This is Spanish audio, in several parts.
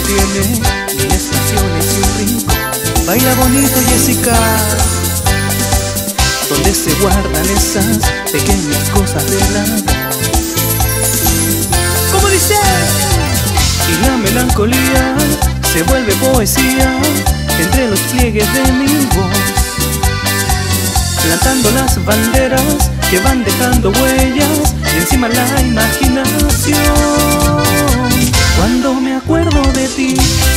tiene mil estaciones y un rincón. Baila bonito Jessica, donde se guardan esas pequeñas cosas de la ¿Cómo dice? Y la melancolía se vuelve poesía entre los pliegues de mi voz. Plantando las banderas que van dejando huellas y encima la imaginación.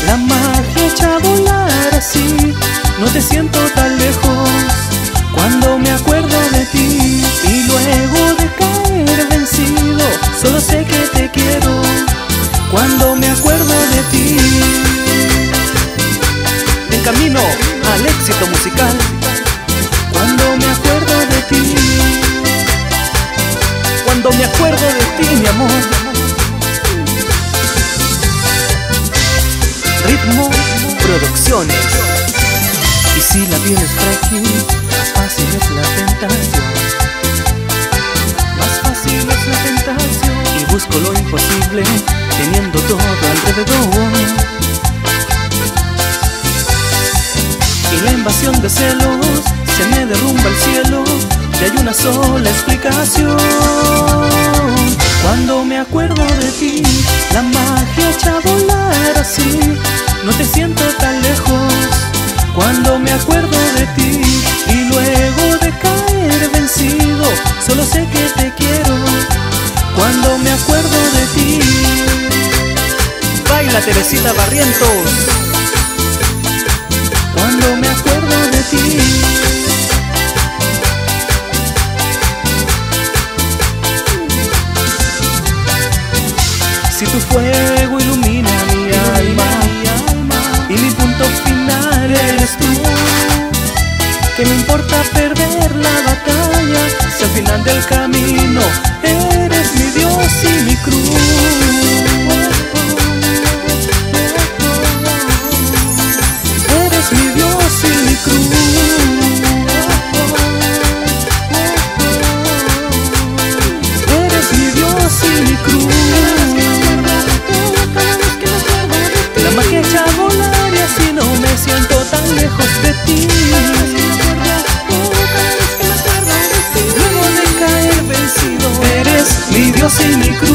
La magia echa a volar así, no te siento tan lejos. Cuando me acuerdo de ti y luego de caer vencido, solo sé que te quiero. Cuando me acuerdo de ti, en camino al éxito musical. Cuando me acuerdo de ti, cuando me acuerdo de ti, mi amor. Y si la piel es frágil, más fácil es la tentación. Más fácil es la tentación. Y busco lo imposible, teniendo todo alrededor. Y la invasión de celos se me derrumba el cielo y hay una sola explicación. Cuando me acuerdo de ti, la magia echa a volar así, no te siento tan lejos. Cuando me acuerdo de ti y luego de caer vencido, solo sé que te quiero. Cuando me acuerdo de ti, baila Teresita Barrientos. Cuando me acuerdo de ti. Si tu fuego ilumina del camino Luego de caer